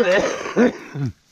え